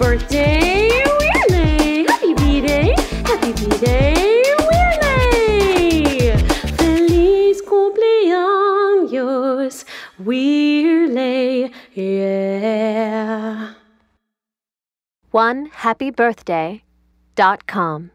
birthday, Weirdly! Happy B-Day, happy B-Day, Weirdly! Feliz cumpleaños, Weirdly, yeah. One happy birthday dot com.